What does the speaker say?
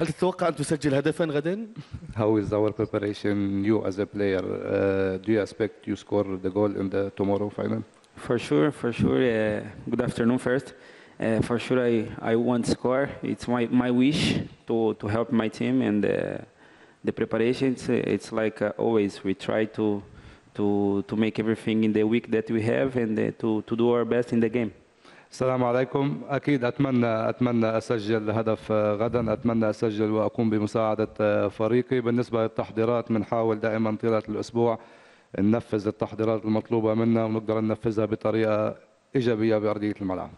هل تتوقع أن تسجل هدفا غدا؟ How is our preparation? You as a player, uh, do you expect you score the goal in the tomorrow final? For sure, for sure. Uh, good afternoon first. Uh, for sure, I, I want to score. It's my, my wish to, to help my team and uh, the preparation. It's, it's like uh, always we try to, to, to make everything in the week that we have and uh, to, to do our best in the game. السلام عليكم. أكيد اتمنى أتمنى أسجل هدف آه، غدا. أتمنى أسجل وأقوم بمساعدة آه، فريقي. بالنسبة للتحضيرات بنحاول دائما طيلة الأسبوع ننفذ التحضيرات المطلوبة منا ونقدر ننفذها بطريقة إيجابية بأرضية الملعب.